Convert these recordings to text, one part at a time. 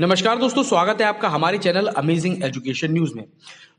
नमस्कार दोस्तों स्वागत है आपका हमारे चैनल अमेजिंग एजुकेशन न्यूज़ में।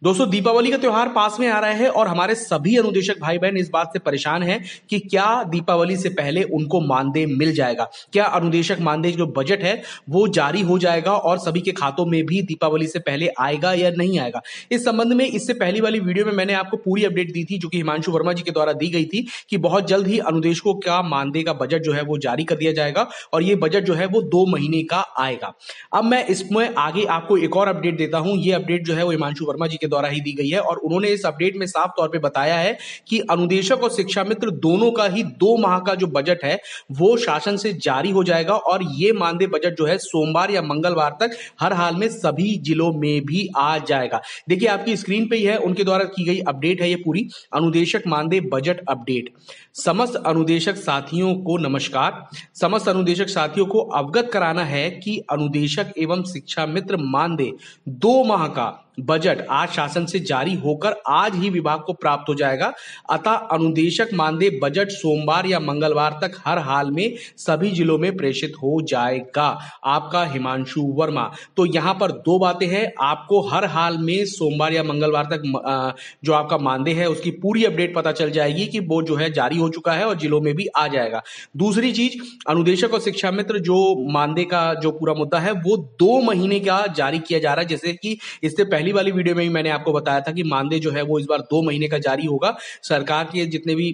दोस्तों, दीपावली का त्यौहार पास में आ रहा है और हमारे सभी अनुदेशक भाई बहन इस बात से परेशान हैं कि क्या दीपावली से पहले उनको मानदेय मिल जाएगा? क्या अनुदेशक मानदेय जो बजट है, वो जारी हो जाएगा और सभी के खातों में भी दीपावली से पहले आएगा या नहीं आएगा? इस संबंध में इससे पहली वाली वीडियो में मैंने आपको पूरी अपडेट दी थी, जो कि हिमांशु वर्मा जी के द्वारा दी गई थी, कि बहुत जल्द ही अनुदेशकों का मानदेय का बजट जो है वो जारी कर दिया जाएगा और ये बजट जो है वो दो महीने का आएगा। अब मैं इसमें आगे आपको एक और अपडेट देता हूँ। ये अपडेट जो है वो हिमांशु वर्मा जी के द्वारा ही दी गई है और उन्होंने इस अपडेट में साफ़ तौर पे बताया है कि अनुदेशक और शिक्षा मित्र दोनों का ही दो माह का जो बजट है, वो शासन से जारी हो जाएगा और ये मानदेय बजट जो है सोमवार या मंगलवार तक हर हाल में सभी जिलों में भी आ जाएगा। देखिए, आपकी स्क्रीन पे ही है, उनके द्वारा की गई अपडेट है ये पूरी। अनुदेशक मानदेय बजट अपडेट। समस्त अनुदेशक साथियों को नमस्कार। समस्त अनुदेशक साथियों को अवगत कराना है कि अनुदेशक एवं शिक्षा मित्र मानदेय दो माह का बजट आज शासन से जारी होकर आज ही विभाग को प्राप्त हो जाएगा। अतः अनुदेशक मानदेय बजट सोमवार या मंगलवार तक हर हाल में सभी जिलों में प्रेषित हो जाएगा। आपका हिमांशु वर्मा। तो यहाँ पर दो बातें हैं। आपको हर हाल में सोमवार या मंगलवार तक जो आपका मानदेय है, उसकी पूरी अपडेट पता चल जाएगी कि वो जो है जारी हो चुका है और जिलों में भी आ जाएगा। दूसरी चीज़, अनुदेशक और शिक्षा मित्र जो मानदेय का जो पूरा मुद्दा है, वो दो महीने का जारी किया जा रहा है, जैसे कि इससे पहले पहली वाली वीडियो में ही मैंने आपको बताया था कि मानदेय जो है वो इस बार दो महीने का जारी होगा। सरकार के जितने भी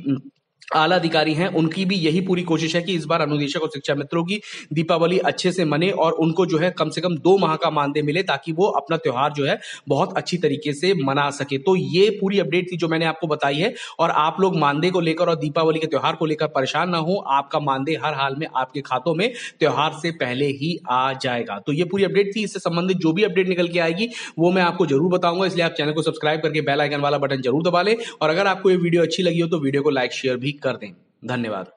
आला अधिकारी हैं, उनकी भी यही पूरी कोशिश है कि इस बार अनुदेशक और शिक्षा मित्रों की दीपावली अच्छे से मने और उनको जो है कम से कम दो माह का मानदेय मिले ताकि वो अपना त्यौहार जो है बहुत अच्छी तरीके से मना सके। तो ये पूरी अपडेट थी जो मैंने आपको बताई है और आप लोग मानदेय को लेकर और दीपावली के त्यौहार को लेकर परेशान ना हो, आपका मानदेय हर हाल में आपके खातों में त्यौहार से पहले ही आ जाएगा। तो ये पूरी अपडेट थी, इससे संबंधित जो भी अपडेट निकल के आएगी, वो मैं आपको ज़रूर बताऊँगा, इसलिए आप चैनल को सब्सक्राइब करके बेल आइकन वाला बटन ज़रूर दबा लें। और अगर आपको ये वीडियो अच्छी लगी हो तो वीडियो को लाइक, शेयर भी कर दें। धन्यवाद।